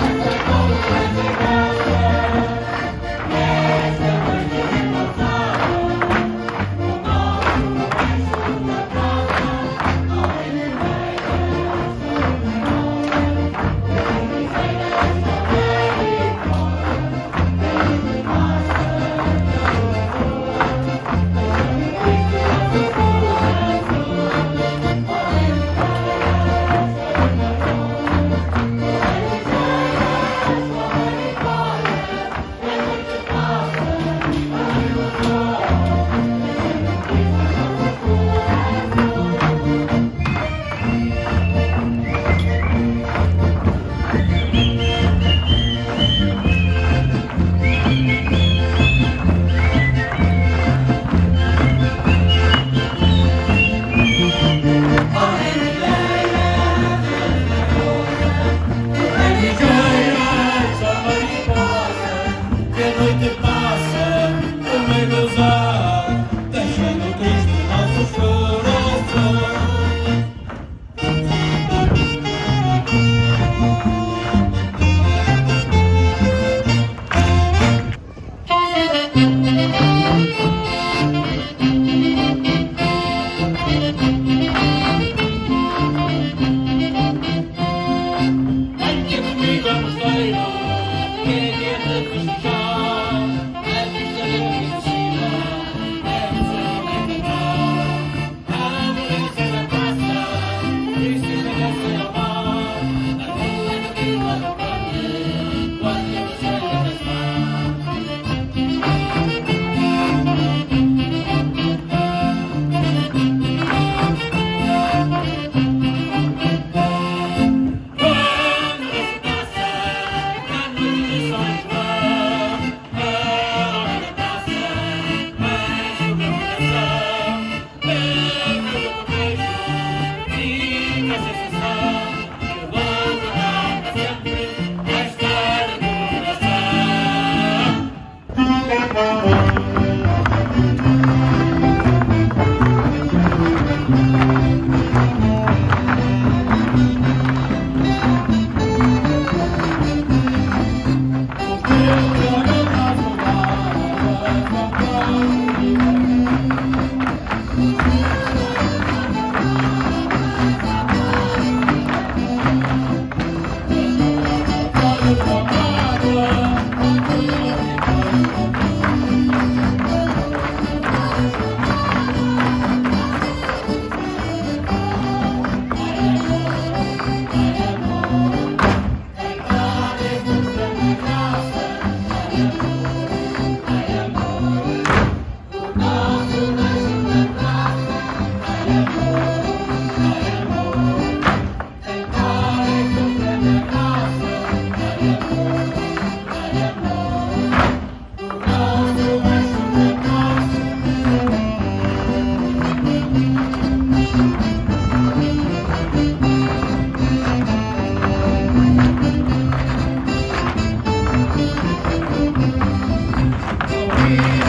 Música Thank you.